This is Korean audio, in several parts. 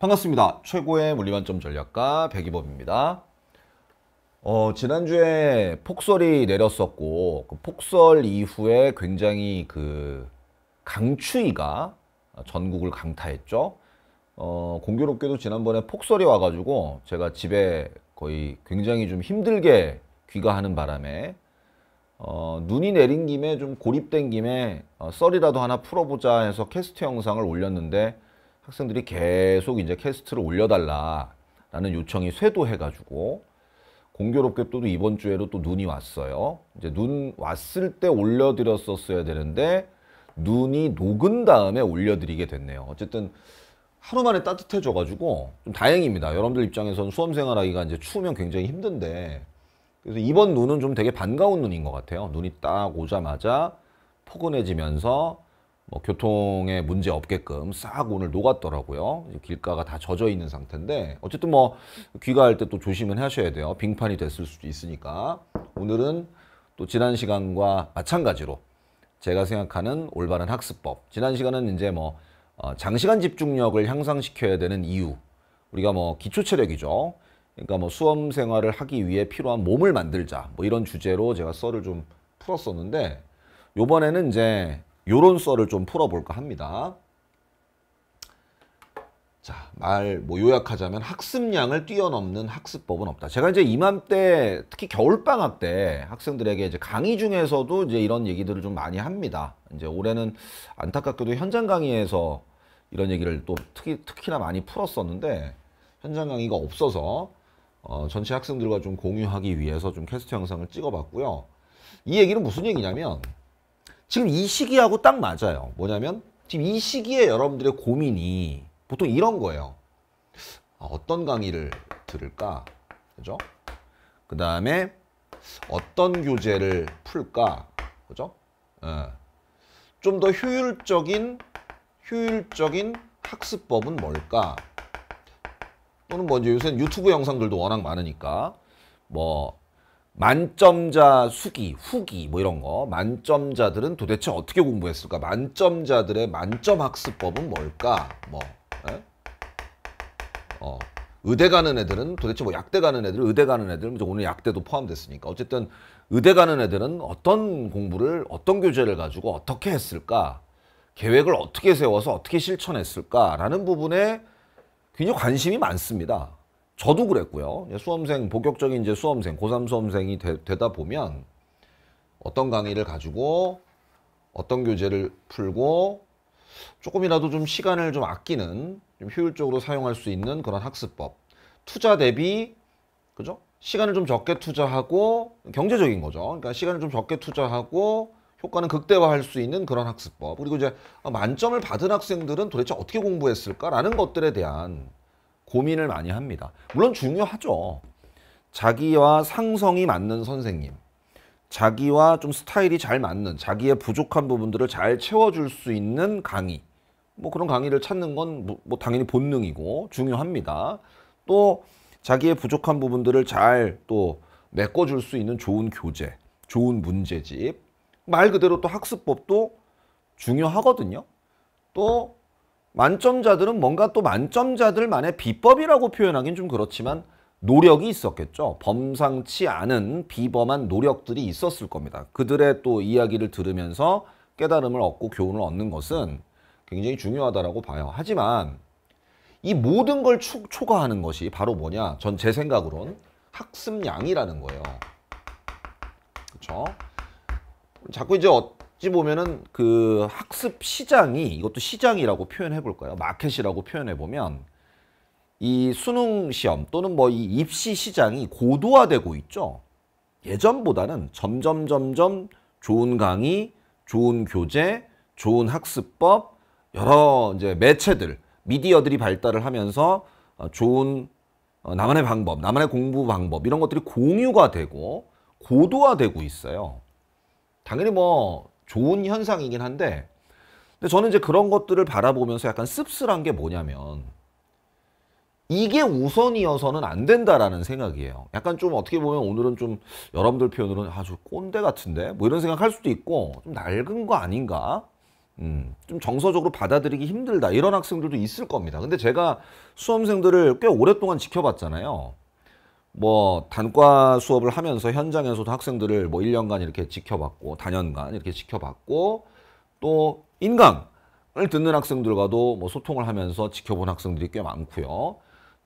반갑습니다. 최고의 물리만점 전략가 백이범입니다. 어, 지난주에 폭설이 내렸었고 그 폭설 이후에 굉장히 그 강추위가 전국을 강타했죠. 어, 공교롭게도 지난번에 폭설이 와가지고 제가 집에 거의 굉장히 좀 힘들게 귀가하는 바람에 어, 눈이 내린 김에 좀 고립된 김에 어, 썰이라도 하나 풀어보자 해서 캐스트 영상을 올렸는데 학생들이 계속 이제 캐스트를 올려달라라는 요청이 쇄도해가지고 공교롭게 또 이번 주에도 또 눈이 왔어요. 이제 눈 왔을 때 올려드렸었어야 되는데 눈이 녹은 다음에 올려드리게 됐네요. 어쨌든 하루 만에 따뜻해져가지고 좀 다행입니다. 여러분들 입장에서는 수험 생활 하기가 이제 추우면 굉장히 힘든데 그래서 이번 눈은 좀 되게 반가운 눈인 것 같아요. 눈이 딱 오자마자 포근해지면서 뭐 교통에 문제 없게끔 싹 오늘 녹았더라고요. 길가가 다 젖어 있는 상태인데 어쨌든 뭐 귀가할 때 또 조심은 하셔야 돼요. 빙판이 됐을 수도 있으니까 오늘은 또 지난 시간과 마찬가지로 제가 생각하는 올바른 학습법. 지난 시간은 이제 뭐 어, 장시간 집중력을 향상시켜야 되는 이유. 우리가 뭐 기초 체력이죠. 그러니까 뭐 수험 생활을 하기 위해 필요한 몸을 만들자. 뭐 이런 주제로 제가 썰을 좀 풀었었는데 요번에는 이제 요런 썰을 좀 풀어볼까 합니다. 자, 말 뭐 요약하자면 학습량을 뛰어넘는 학습법은 없다. 제가 이제 이맘때 특히 겨울 방학 때 학생들에게 이제 강의 중에서도 이제 이런 얘기들을 좀 많이 합니다. 이제 올해는 안타깝게도 현장 강의에서 이런 얘기를 또 특히, 특히나 많이 풀었었는데 현장 강의가 없어서 어, 전체 학생들과 좀 공유하기 위해서 좀 캐스트 영상을 찍어봤고요. 이 얘기는 무슨 얘기냐면 지금 이 시기하고 딱 맞아요. 뭐냐면 지금 이 시기에 여러분들의 고민이 보통 이런 거예요. 아, 어떤 강의를 들을까? 그죠? 그 다음에 어떤 교재를 풀까? 그죠? 예. 좀더 효율적인 효율적인 학습법은 뭘까? 또는 뭐 이제 요새는 유튜브 영상들도 워낙 많으니까 뭐 만점자 수기, 후기 뭐 이런 거 만점자들은 도대체 어떻게 공부했을까? 만점자들의 만점 학습법은 뭘까? 뭐 에? 어, 의대 가는 애들은 도대체 뭐 약대 가는 애들, 의대 가는 애들 오늘 약대도 포함됐으니까 어쨌든 의대 가는 애들은 어떤 공부를 어떤 교재를 가지고 어떻게 했을까? 계획을 어떻게 세워서 어떻게 실천했을까라는 부분에 굉장히 관심이 많습니다. 저도 그랬고요. 수험생, 본격적인 이제 수험생, 고3 수험생이 되, 다 보면 어떤 강의를 가지고 어떤 교재를 풀고 조금이라도 좀 시간을 좀 아끼는 좀 효율적으로 사용할 수 있는 그런 학습법. 투자 대비, 그죠? 시간을 좀 적게 투자하고 경제적인 거죠. 그러니까 시간을 좀 적게 투자하고 효과는 극대화할 수 있는 그런 학습법. 그리고 이제 만점을 받은 학생들은 도대체 어떻게 공부했을까라는 것들에 대한 고민을 많이 합니다. 물론 중요하죠. 자기와 상성이 맞는 선생님, 자기와 좀 스타일이 잘 맞는, 자기의 부족한 부분들을 잘 채워줄 수 있는 강의. 뭐 그런 강의를 찾는 건뭐 뭐 당연히 본능이고 중요합니다. 또 자기의 부족한 부분들을 잘 또 메꿔줄 수 있는 좋은 교재, 좋은 문제집. 말 그대로 또 학습법도 중요하거든요. 또 만점자들은 뭔가 또 만점자들만의 비법이라고 표현하긴 좀 그렇지만 노력이 있었겠죠. 범상치 않은 비범한 노력들이 있었을 겁니다. 그들의 또 이야기를 들으면서 깨달음을 얻고 교훈을 얻는 것은 굉장히 중요하다고 봐요. 하지만 이 모든 걸 초, 초과하는 것이 바로 뭐냐? 전 제 생각으론 학습량이라는 거예요. 그렇죠? 자꾸 이제 어, 어찌 보면은 그 학습 시장이 이것도 시장이라고 표현해 볼까요? 마켓이라고 표현해 보면 이 수능 시험 또는 뭐 이 입시 시장이 고도화되고 있죠. 예전보다는 점점 점점 좋은 강의, 좋은 교재, 좋은 학습법, 여러 이제 매체들, 미디어들이 발달을 하면서 어, 좋은 어, 나만의 방법, 나만의 공부 방법 이런 것들이 공유가 되고 고도화되고 있어요. 당연히 뭐 좋은 현상이긴 한데 근데 저는 이제 그런 것들을 바라보면서 약간 씁쓸한 게 뭐냐면 이게 우선이어서는 안 된다라는 생각이에요. 약간 좀 어떻게 보면 오늘은 좀 여러분들 표현으로는 아주 꼰대 같은데 뭐 이런 생각할 수도 있고 좀 낡은 거 아닌가? 음, 좀 정서적으로 받아들이기 힘들다 이런 학생들도 있을 겁니다. 근데 제가 수험생들을 꽤 오랫동안 지켜봤잖아요. 뭐 단과 수업을 하면서 현장에서도 학생들을 뭐 1년간 이렇게 지켜봤고 단연간 이렇게 지켜봤고 또 인강을 듣는 학생들과도 뭐 소통을 하면서 지켜본 학생들이 꽤 많고요.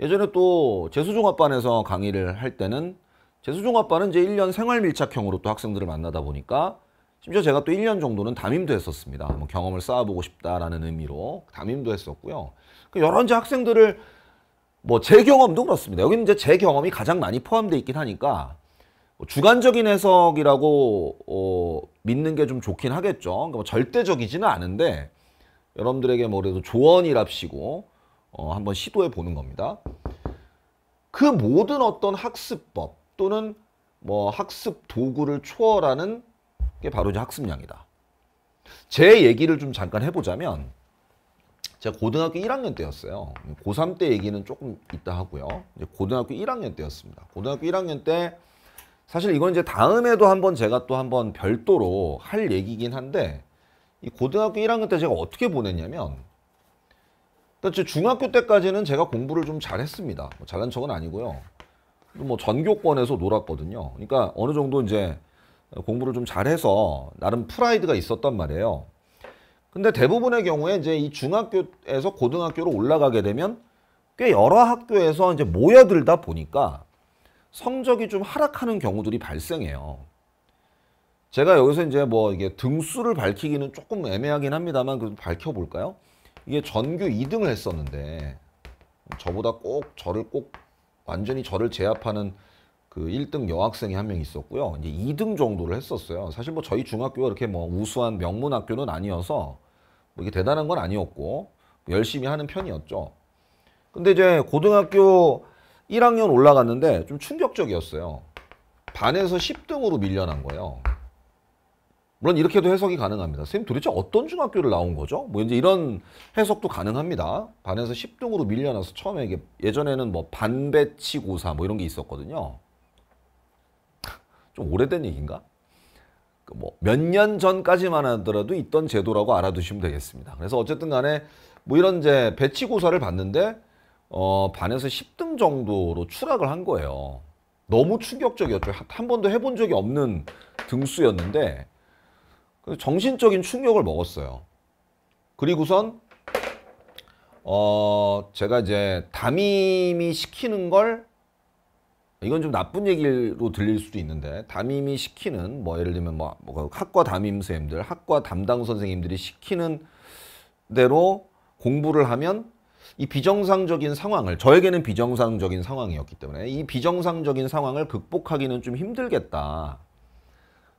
예전에 또 재수종합반에서 강의를 할 때는 재수종합반은 이제 1년 생활 밀착형으로 또 학생들을 만나다 보니까 심지어 제가 또 1년 정도는 담임도 했었습니다. 뭐 경험을 쌓아보고 싶다라는 의미로 담임도 했었고요. 그 여러 이제 학생들을 뭐 제 경험도 그렇습니다. 여기는 이제 제 경험이 가장 많이 포함되어 있긴 하니까 뭐 주관적인 해석이라고 어, 믿는 게 좀 좋긴 하겠죠. 그러니까 뭐 절대적이지는 않은데 여러분들에게 뭐 그래도 조언이랍시고 어, 한번 시도해 보는 겁니다. 그 모든 어떤 학습법 또는 뭐 학습 도구를 초월하는 게 바로 이제 학습량이다. 제 얘기를 좀 잠깐 해보자면 제가 고등학교 1학년 때였어요. 고3 때 얘기는 조금 있다 하고요. 고등학교 1학년 때였습니다. 고등학교 1학년 때 사실 이건 이제 다음에도 한번 제가 또 한번 별도로 할 얘기긴 한데 이 고등학교 1학년 때 제가 어떻게 보냈냐면 그러니까 중학교 때까지는 제가 공부를 좀 잘했습니다. 뭐 잘한 척은 아니고요. 뭐 전교권에서 놀았거든요. 그러니까 어느 정도 이제 공부를 좀 잘해서 나름 프라이드가 있었단 말이에요. 근데 대부분의 경우에 이제 이 중학교에서 고등학교로 올라가게 되면 꽤 여러 학교에서 이제 모여들다 보니까 성적이 좀 하락하는 경우들이 발생해요. 제가 여기서 이제 뭐 이게 등수를 밝히기는 조금 애매하긴 합니다만 그래도 밝혀볼까요? 이게 전교 2등을 했었는데 저보다 꼭 저를 꼭 완전히 저를 제압하는 그 1등 여학생이 한 명 있었고요. 이제 2등 정도를 했었어요. 사실 뭐 저희 중학교가 그렇게 뭐 우수한 명문 학교는 아니어서 뭐 이게 대단한 건 아니었고 열심히 하는 편이었죠. 근데 이제 고등학교 1학년 올라갔는데 좀 충격적이었어요. 반에서 10등으로 밀려난 거예요. 물론 이렇게도 해석이 가능합니다. 선생님 도대체 어떤 중학교를 나온 거죠? 뭐 이제 이런 해석도 가능합니다. 반에서 10등으로 밀려나서 처음에 이게 예전에는 뭐 반배치고사 뭐 이런 게 있었거든요. 좀 오래된 얘기인가? 그 뭐몇 년 전까지만 하더라도 있던 제도라고 알아두시면 되겠습니다. 그래서 어쨌든 간에 뭐 이런 이제 배치 고사를 봤는데 어 반에서 10등 정도로 추락을 한 거예요. 너무 충격적이었죠. 한 번도 해본 적이 없는 등수였는데 정신적인 충격을 먹었어요. 그리고선 어 제가 이제 담임이 시키는 걸 이건 좀 나쁜 얘기로 들릴 수도 있는데 담임이 시키는 뭐 예를 들면 뭐, 뭐 학과 담임 선생님들, 학과 담당 선생님들이 시키는 대로 공부를 하면 이 비정상적인 상황을 저에게는 비정상적인 상황이었기 때문에 이 비정상적인 상황을 극복하기는 좀 힘들겠다.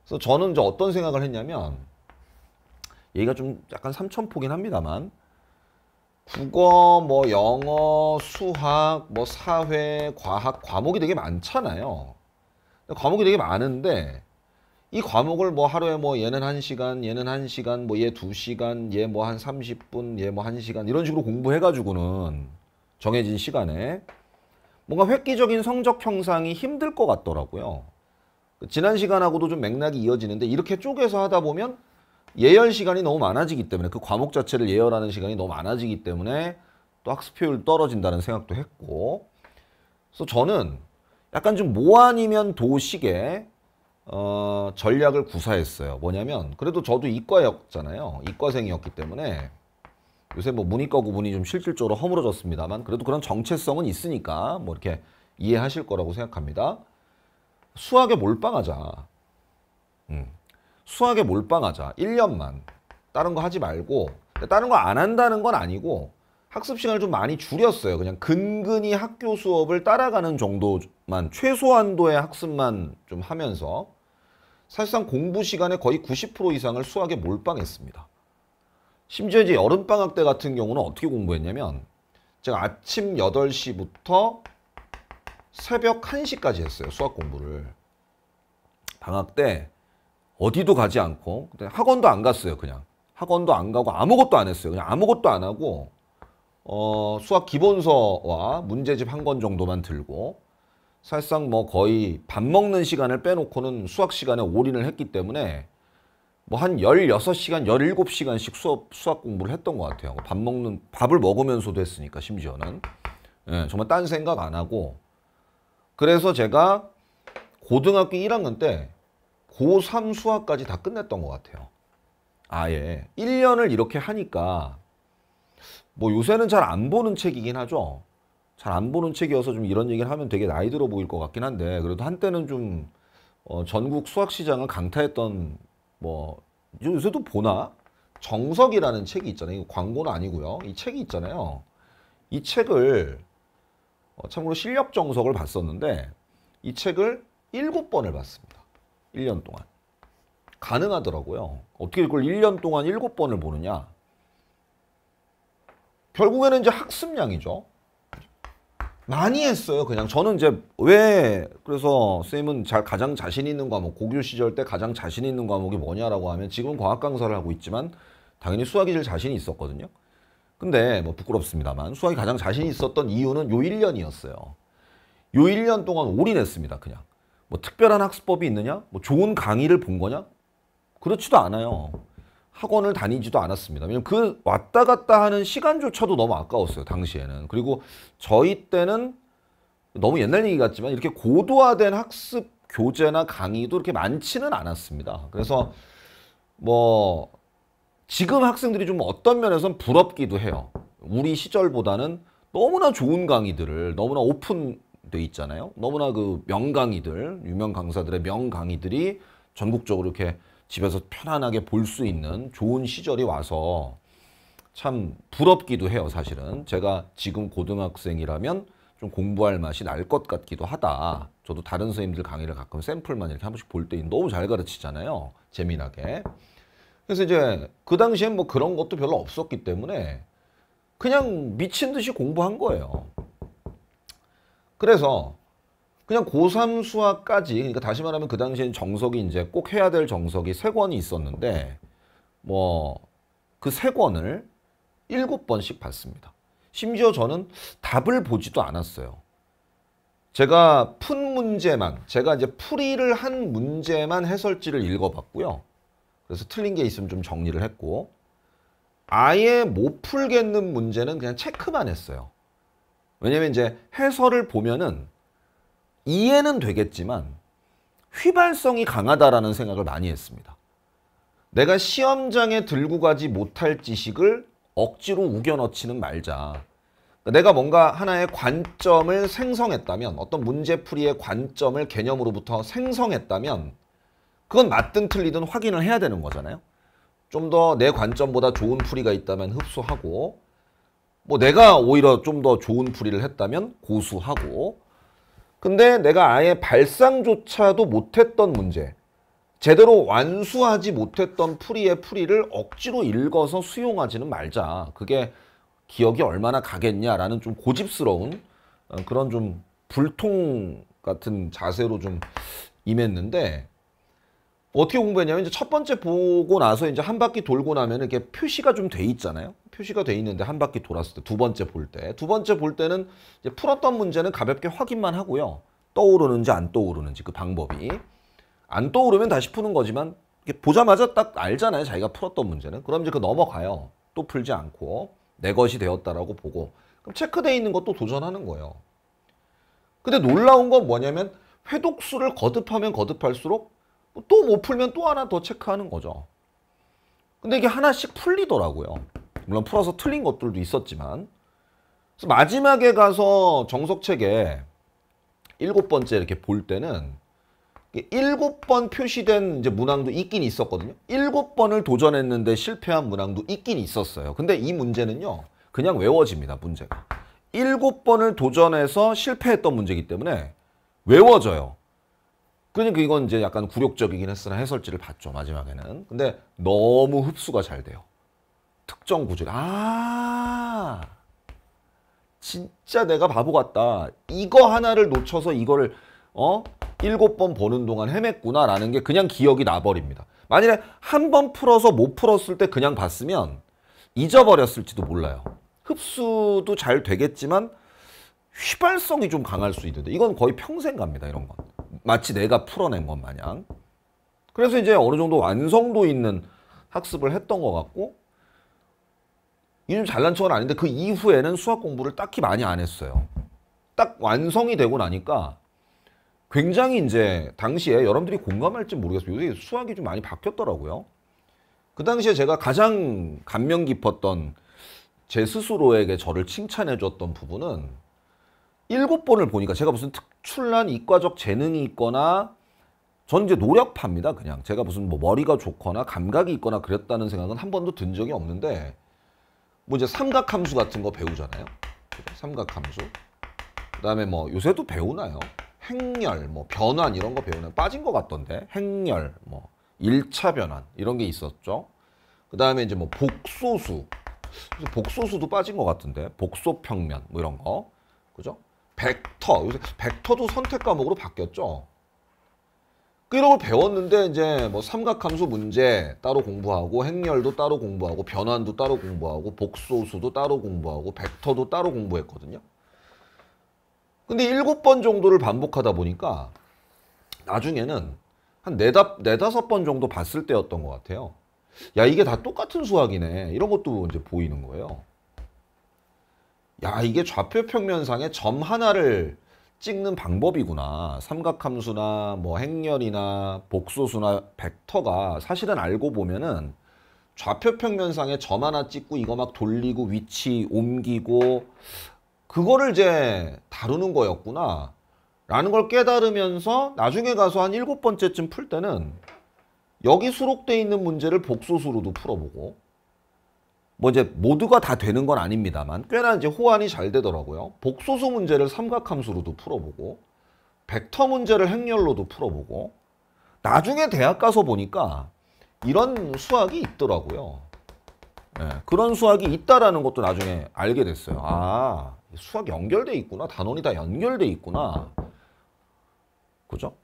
그래서 저는 이제 어떤 생각을 했냐면 얘가 좀 약간 삼천포긴 합니다만 국어, 뭐 영어, 수학, 뭐 사회, 과학 과목이 되게 많잖아요. 과목이 되게 많은데 이 과목을 뭐 하루에 뭐 얘는 한시간 얘는 한시간 뭐 얘 두시간 얘 뭐 한 삼십 분 얘 뭐 한시간 이런 식으로 공부해 가지고는 정해진 시간에 뭔가 획기적인 성적 형상이 힘들 것 같더라고요. 지난 시간하고도 좀 맥락이 이어지는데 이렇게 쪼개서 하다 보면 예열 시간이 너무 많아지기 때문에 그 과목 자체를 예열하는 시간이 너무 많아지기 때문에 또 학습 효율 떨어진다는 생각도 했고 그래서 저는 약간 좀 모아니면 도식의 어, 전략을 구사했어요. 뭐냐면 그래도 저도 이과였잖아요. 이과생이었기 때문에 요새 뭐 문이과 구분이 좀 실질적으로 허물어졌습니다만 그래도 그런 정체성은 있으니까 뭐 이렇게 이해하실 거라고 생각합니다. 수학에 몰빵하자. 음. 수학에 몰빵하자. 1년만. 다른 거 하지 말고 다른 거 안 한다는 건 아니고 학습 시간을 좀 많이 줄였어요. 그냥 근근히 학교 수업을 따라가는 정도만 최소한도의 학습만 좀 하면서 사실상 공부 시간의 거의 90% 이상을 수학에 몰빵했습니다. 심지어 이제 여름방학 때 같은 경우는 어떻게 공부했냐면 제가 아침 8시부터 새벽 1시까지 했어요. 수학 공부를. 방학 때 어디도 가지 않고 학원도 안 갔어요. 그냥 학원도 안 가고 아무것도 안 했어요. 그냥 아무것도 안 하고 어, 수학 기본서와 문제집 한 권 정도만 들고 사실상 뭐 거의 밥 먹는 시간을 빼놓고는 수학 시간에 올인을 했기 때문에 뭐 한 16시간, 17시간씩 수업, 수학 공부를 했던 것 같아요. 밥 먹는, 밥을 먹으면서도 했으니까, 심지어는. 예, 정말 딴 생각 안 하고. 그래서 제가 고등학교 1학년 때 고3 수학까지 다 끝냈던 것 같아요. 아예. 1년을 이렇게 하니까, 뭐 요새는 잘 안 보는 책이긴 하죠. 잘 안 보는 책이어서 좀 이런 얘기를 하면 되게 나이 들어 보일 것 같긴 한데, 그래도 한때는 좀, 어, 전국 수학 시장을 강타했던 뭐 요새도 보나 정석이라는 책이 있잖아요. 광고는 아니고요. 이 책이 있잖아요. 이 책을 어, 참고로 실력 정석을 봤었는데 이 책을 일곱 번을 봤습니다. 1년 동안. 가능하더라고요. 어떻게 이걸 1년 동안 일곱 번을 보느냐? 결국에는 이제 학습량이죠. 많이 했어요. 그냥 저는 이제 왜 그래서 쌤은 잘 가장 자신 있는 과목 고교 시절 때 가장 자신 있는 과목이 뭐냐라고 하면 지금 과학 강사를 하고 있지만 당연히 수학이 제일 자신이 있었거든요. 근데 뭐 부끄럽습니다만 수학이 가장 자신 있었던 이유는 요 1년이었어요. 요 1년 동안 올인했습니다. 그냥 뭐 특별한 학습법이 있느냐? 뭐 좋은 강의를 본 거냐? 그렇지도 않아요. 학원을 다니지도 않았습니다. 그 왔다 갔다 하는 시간조차도 너무 아까웠어요. 당시에는. 그리고 저희 때는 너무 옛날 얘기 같지만 이렇게 고도화된 학습 교재나 강의도 이렇게 많지는 않았습니다. 그래서 뭐 지금 학생들이 좀 어떤 면에서는 부럽기도 해요. 우리 시절보다는 너무나 좋은 강의들을 너무나 오픈 돼 있잖아요. 너무나 그 명강의들, 유명 강사들의 명강의들이 전국적으로 이렇게 집에서 편안하게 볼 수 있는 좋은 시절이 와서 참 부럽기도 해요, 사실은. 제가 지금 고등학생이라면 좀 공부할 맛이 날 것 같기도 하다. 저도 다른 선생님들 강의를 가끔 샘플만 이렇게 한 번씩 볼 때 너무 잘 가르치잖아요. 재미나게. 그래서 이제 그 당시엔 뭐 그런 것도 별로 없었기 때문에 그냥 미친 듯이 공부한 거예요. 그래서 그냥 고3 수학까지 그러니까 다시 말하면 그 당시엔 정석이 이제 꼭 해야 될 정석이 세 권이 있었는데 뭐 그 세 권을 일곱 번씩 봤습니다. 심지어 저는 답을 보지도 않았어요. 제가 푼 문제만 제가 이제 풀이를 한 문제만 해설지를 읽어봤고요. 그래서 틀린 게 있으면 좀 정리를 했고 아예 못 풀겠는 문제는 그냥 체크만 했어요. 왜냐면 이제 해설을 보면은 이해는 되겠지만 휘발성이 강하다라는 생각을 많이 했습니다. 내가 시험장에 들고 가지 못할 지식을 억지로 우겨 넣지는 말자. 내가 뭔가 하나의 관점을 생성했다면 어떤 문제풀이의 관점을 개념으로부터 생성했다면 그건 맞든 틀리든 확인을 해야 되는 거잖아요. 좀 더 내 관점보다 좋은 풀이가 있다면 흡수하고 뭐 내가 오히려 좀 더 좋은 풀이를 했다면 고수하고 근데 내가 아예 발상조차도 못했던 문제, 제대로 완수하지 못했던 풀이의 풀이를 억지로 읽어서 수용하지는 말자. 그게 기억이 얼마나 가겠냐라는 좀 고집스러운 어, 그런 좀 불통 같은 자세로 좀 임했는데 어떻게 공부했냐면 이제 첫 번째 보고 나서 이제 한 바퀴 돌고 나면 이렇게 표시가 좀 돼 있잖아요. 표시가 돼 있는데 한 바퀴 돌았을 때 두 번째 볼 때, 두 번째 볼 때는 이제 풀었던 문제는 가볍게 확인만 하고요. 떠오르는지 안 떠오르는지 그 방법이 안 떠오르면 다시 푸는 거지만 보자마자 딱 알잖아요. 자기가 풀었던 문제는. 그럼 이제 그 넘어가요. 또 풀지 않고 내 것이 되었다라고 보고 그럼 체크돼 있는 것도 도전하는 거예요. 근데 놀라운 건 뭐냐면 회독수를 거듭하면 거듭할수록 또 못 풀면 또 하나 더 체크하는 거죠. 근데 이게 하나씩 풀리더라고요. 물론 풀어서 틀린 것들도 있었지만 마지막에 가서 정석책에 일곱 번째 이렇게 볼 때는 일곱 번 표시된 이제 문항도 있긴 있었거든요. 일곱 번을 도전했는데 실패한 문항도 있긴 있었어요. 근데 이 문제는요. 그냥 외워집니다. 문제가. 일곱 번을 도전해서 실패했던 문제이기 때문에 외워져요. 그러니까 이건 이제 약간 굴욕적이긴 했으나 해설지를 봤죠. 마지막에는. 근데 너무 흡수가 잘 돼요. 특정 구절. 아, 진짜 내가 바보 같다. 이거 하나를 놓쳐서 이거를 어 일곱 번 보는 동안 헤맸구나라는 게 그냥 기억이 나버립니다. 만일에 한 번 풀어서 못 풀었을 때 그냥 봤으면 잊어버렸을지도 몰라요. 흡수도 잘 되겠지만 휘발성이 좀 강할 수 있는데 이건 거의 평생 갑니다. 이런 건. 마치 내가 풀어낸 것 마냥. 그래서 이제 어느 정도 완성도 있는 학습을 했던 것 같고 요즘 잘난 척은 아닌데 그 이후에는 수학 공부를 딱히 많이 안 했어요. 딱 완성이 되고 나니까 굉장히 이제 당시에 여러분들이 공감할지 모르겠어요. 요새 수학이 좀 많이 바뀌었더라고요. 그 당시에 제가 가장 감명 깊었던 제 스스로에게 저를 칭찬해 줬던 부분은 일곱 번을 보니까 제가 무슨 특출난 이과적 재능이 있거나 전 이제 노력파입니다. 그냥 제가 무슨 뭐 머리가 좋거나 감각이 있거나 그랬다는 생각은 한 번도 든 적이 없는데 뭐 이제 삼각함수 같은 거 배우잖아요. 삼각함수. 그다음에 뭐 요새도 배우나요? 행렬, 뭐 변환 이런 거 배우나요? 빠진 것 같던데. 행렬, 뭐 1차 변환 이런 게 있었죠. 그다음에 이제 뭐 복소수. 복소수도 빠진 것 같은데. 복소평면 뭐 이런 거. 그죠? 벡터. 요새 벡터도 선택 과목으로 바뀌었죠. 그 이런 걸 배웠는데 이제 뭐 삼각함수 문제 따로 공부하고 행렬도 따로 공부하고 변환도 따로 공부하고 복소수도 따로 공부하고 벡터도 따로 공부했거든요. 근데 일곱 번 정도를 반복하다 보니까 나중에는 한 네다, 네다섯 번 정도 봤을 때였던 것 같아요. 야, 이게 다 똑같은 수학이네. 이런 것도 이제 보이는 거예요. 야, 이게 좌표 평면상에 점 하나를 찍는 방법이구나. 삼각함수나 뭐 행렬이나 복소수나 벡터가 사실은 알고 보면은 좌표 평면상에 점 하나 찍고 이거 막 돌리고 위치 옮기고 그거를 이제 다루는 거였구나. 라는 걸 깨달으면서 나중에 가서 한 일곱 번째쯤 풀 때는 여기 수록돼 있는 문제를 복소수로도 풀어보고 뭐 이제 모두가 다 되는 건 아닙니다만 꽤나 이제 호환이 잘 되더라고요. 복소수 문제를 삼각함수로도 풀어보고 벡터 문제를 행렬로도 풀어보고 나중에 대학 가서 보니까 이런 수학이 있더라고요. 네, 그런 수학이 있다라는 것도 나중에 알게 됐어요. 아, 수학 연결돼 있구나. 단원이 다 연결돼 있구나. 그죠?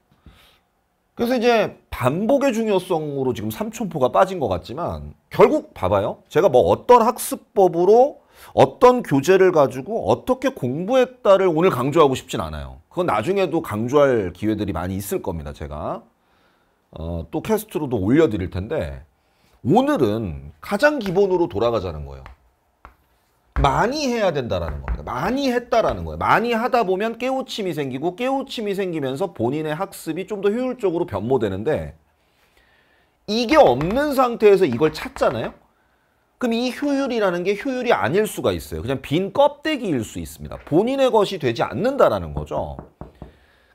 그래서 이제 반복의 중요성으로 지금 삼촌포가 빠진 것 같지만 결국 봐봐요. 제가 뭐 어떤 학습법으로 어떤 교재를 가지고 어떻게 공부했다를 오늘 강조하고 싶진 않아요. 그건 나중에도 강조할 기회들이 많이 있을 겁니다. 제가 어, 또 캐스트로도 올려드릴 텐데 오늘은 가장 기본으로 돌아가자는 거예요. 많이 해야 된다라는 겁니다. 많이 했다라는 거예요. 많이 하다 보면 깨우침이 생기고 깨우침이 생기면서 본인의 학습이 좀 더 효율적으로 변모되는데 이게 없는 상태에서 이걸 찾잖아요. 그럼 이 효율이라는 게 효율이 아닐 수가 있어요. 그냥 빈 껍데기일 수 있습니다. 본인의 것이 되지 않는다라는 거죠.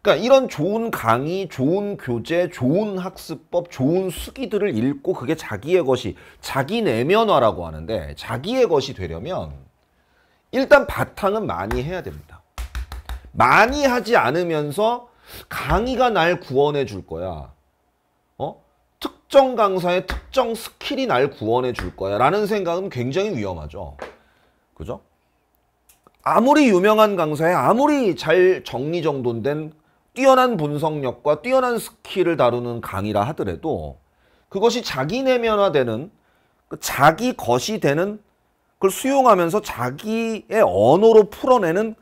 그러니까 이런 좋은 강의, 좋은 교재, 좋은 학습법, 좋은 수기들을 읽고 그게 자기의 것이 자기 내면화라고 하는데 자기의 것이 되려면 일단 바탕은 많이 해야 됩니다. 많이 하지 않으면서 강의가 날 구원해 줄 거야. 어? 특정 강사의 특정 스킬이 날 구원해 줄 거야. 라는 생각은 굉장히 위험하죠. 그죠? 아무리 유명한 강사에 아무리 잘 정리정돈된 뛰어난 분석력과 뛰어난 스킬을 다루는 강의라 하더라도 그것이 자기 내면화되는 그 자기 것이 되는 그걸 수용하면서 자기의 언어로 풀어내는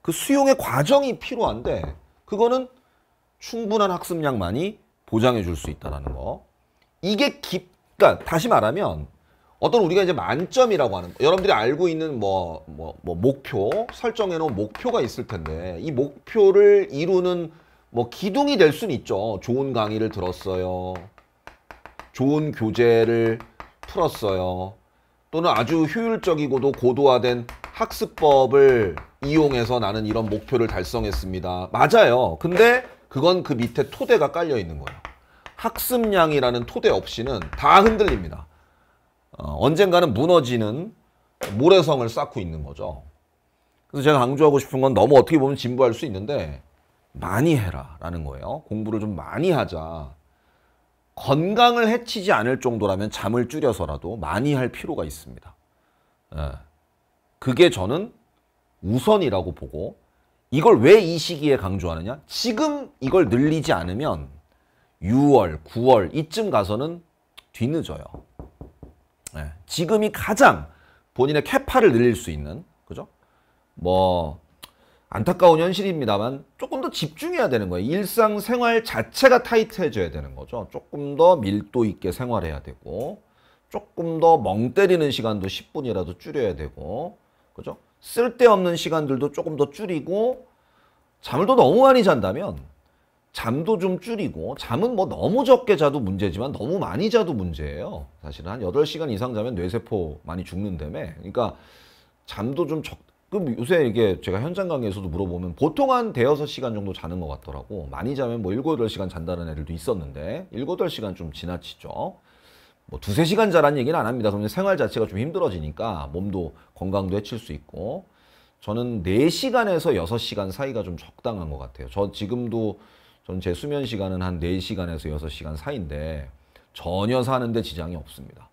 그 수용의 과정이 필요한데 그거는 충분한 학습량만이 보장해 줄 수 있다는 거. 이게 깊, 그러니까 다시 말하면 어떤 우리가 이제 만점이라고 하는 여러분들이 알고 있는 뭐, 뭐, 뭐 목표 설정해 놓은 목표가 있을 텐데 이 목표를 이루는 뭐 기둥이 될 수는 있죠. 좋은 강의를 들었어요. 좋은 교재를 풀었어요. 또는 아주 효율적이고도 고도화된 학습법을 이용해서 나는 이런 목표를 달성했습니다. 맞아요. 근데 그건 그 밑에 토대가 깔려 있는 거예요. 학습량이라는 토대 없이는 다 흔들립니다. 어, 언젠가는 무너지는 모래성을 쌓고 있는 거죠. 그래서 제가 강조하고 싶은 건 너무 어떻게 보면 진부할 수 있는데 많이 해라 라는 거예요. 공부를 좀 많이 하자. 건강을 해치지 않을 정도라면 잠을 줄여서라도 많이 할 필요가 있습니다. 예. 그게 저는 우선이라고 보고 이걸 왜 이 시기에 강조하느냐? 지금 이걸 늘리지 않으면 6월, 9월 이쯤 가서는 뒤늦어요. 예. 지금이 가장 본인의 캐파를 늘릴 수 있는 그죠? 뭐 안타까운 현실입니다만 조금 더 집중해야 되는 거예요. 일상생활 자체가 타이트해져야 되는 거죠. 조금 더 밀도 있게 생활해야 되고 조금 더 멍 때리는 시간도 10분이라도 줄여야 되고 그죠? 쓸데없는 시간들도 조금 더 줄이고 잠을 또 너무 많이 잔다면 잠도 좀 줄이고 잠은 뭐 너무 적게 자도 문제지만 너무 많이 자도 문제예요. 사실은 한 8시간 이상 자면 뇌세포 많이 죽는다며. 그러니까 잠도 좀 적, 그럼 요새 이게 제가 현장 강의에서도 물어보면 보통 한 대여섯 시간 정도 자는 것 같더라고. 많이 자면 뭐 일곱, 여덟 시간 잔다는 애들도 있었는데 일곱, 여덟 시간 좀 지나치죠. 뭐 두세 시간 자란 얘기는 안 합니다. 그러면 생활 자체가 좀 힘들어지니까 몸도 건강도 해칠 수 있고 저는 네시간에서 여섯 시간 사이가 좀 적당한 것 같아요. 저 지금도 전제 수면 시간은 한 네시간에서 여섯 시간 사이인데 전혀 사는데 지장이 없습니다.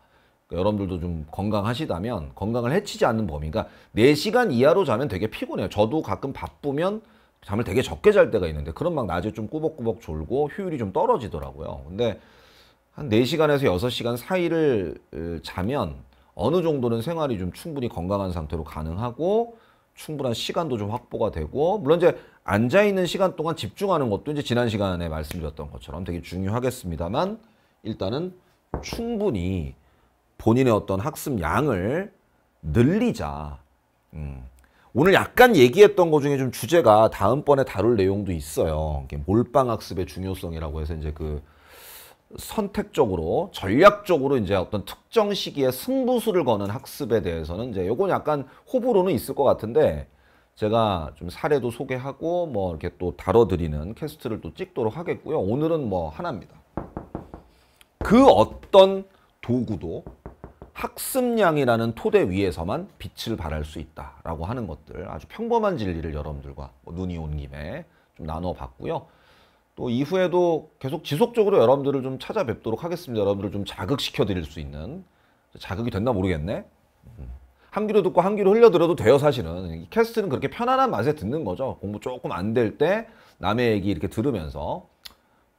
여러분들도 좀 건강하시다면 건강을 해치지 않는 범위. 그러니까 4시간 이하로 자면 되게 피곤해요. 저도 가끔 바쁘면 잠을 되게 적게 잘 때가 있는데 그런 막 낮에 좀 꾸벅꾸벅 졸고 효율이 좀 떨어지더라고요. 근데 한 4시간에서 6시간 사이를 으, 자면 어느 정도는 생활이 좀 충분히 건강한 상태로 가능하고 충분한 시간도 좀 확보가 되고 물론 이제 앉아 있는 시간 동안 집중하는 것도 이제 지난 시간에 말씀드렸던 것처럼 되게 중요하겠습니다만 일단은 충분히 본인의 어떤 학습 양을 늘리자. 음. 오늘 약간 얘기했던 것 중에 좀 주제가 다음번에 다룰 내용도 있어요. 이게 몰빵 학습의 중요성이라고 해서 이제 그 선택적으로 전략적으로 이제 어떤 특정 시기에 승부수를 거는 학습에 대해서는 이제 요건 약간 호불호는 있을 것 같은데 제가 좀 사례도 소개하고 뭐 이렇게 또 다뤄드리는 캐스트를 또 찍도록 하겠고요. 오늘은 뭐 하나입니다. 그 어떤 도구도 학습량이라는 토대 위에서만 빛을 발할 수 있다라고 하는 것들 아주 평범한 진리를 여러분들과 뭐 눈이 온 김에 좀 나눠봤고요. 또 이후에도 계속 지속적으로 여러분들을 좀 찾아뵙도록 하겠습니다. 여러분들을 좀 자극시켜 드릴 수 있는 자극이 됐나 모르겠네. 음. 한 귀로 듣고 한 귀로 흘려들어도 돼요 사실은 캐스트는 그렇게 편안한 맛에 듣는 거죠 공부 조금 안 될 때 남의 얘기 이렇게 들으면서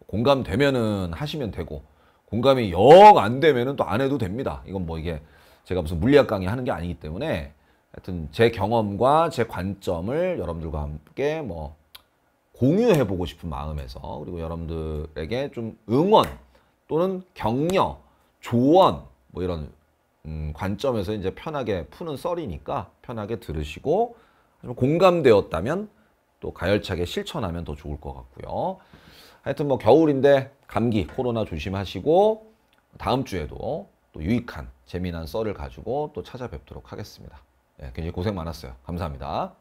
공감되면은 하시면 되고 공감이 영 안 되면은 또 안 해도 됩니다. 이건 뭐 이게 제가 무슨 물리학 강의 하는 게 아니기 때문에 하여튼 제 경험과 제 관점을 여러분들과 함께 뭐 공유해 보고 싶은 마음에서 그리고 여러분들에게 좀 응원 또는 격려, 조언 뭐 이런 음, 관점에서 이제 편하게 푸는 썰이니까 편하게 들으시고 공감되었다면 또 가열차게 실천하면 더 좋을 것 같고요. 하여튼 뭐 겨울인데 감기, 코로나 조심하시고 다음 주에도 또 유익한 재미난 썰을 가지고 또 찾아뵙도록 하겠습니다. 네, 굉장히 고생 많았어요. 감사합니다.